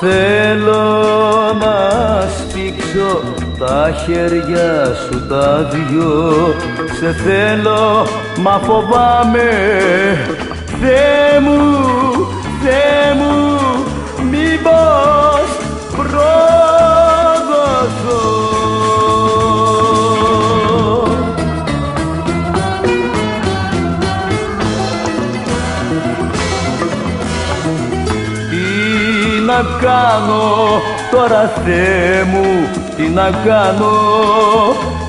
Θέλω να σπίξω τα χέρια σου τα δυο. Σε θέλω μα φοβάμαι. Θεέ μου, να κάνω. Τώρα Θεέ μου Τι να κάνω.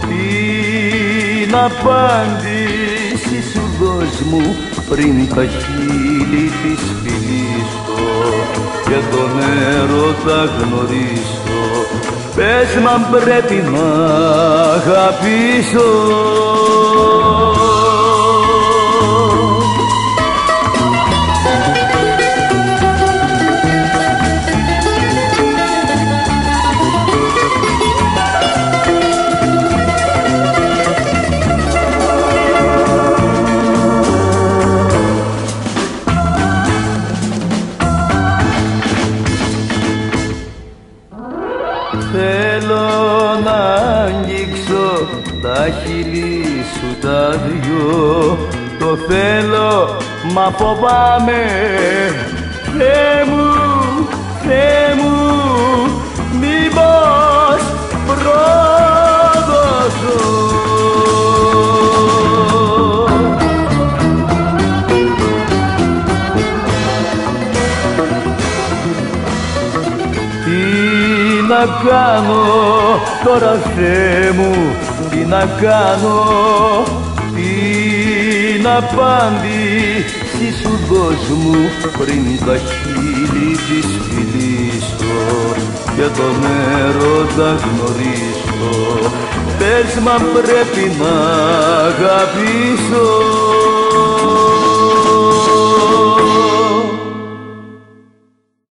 Την απάντηση σου δώσ' μου Πριν τα χείλη της φιλήσω Και τον έρωτα γνωρίσω. Πες μ' αν πρέπει να αγαπήσω να αγγίξω τα χείλη σου τα δυο. Το θέλω μα φοβάμαι να κάνω τώρα Θεέ μου Τι να κάνω Την απάντηση σου δώσ' μου Πριν τα χείλη της φιλήσω Και τον έρωτα γνωρίσω. Πες μ' αν πρέπει να αγαπήσω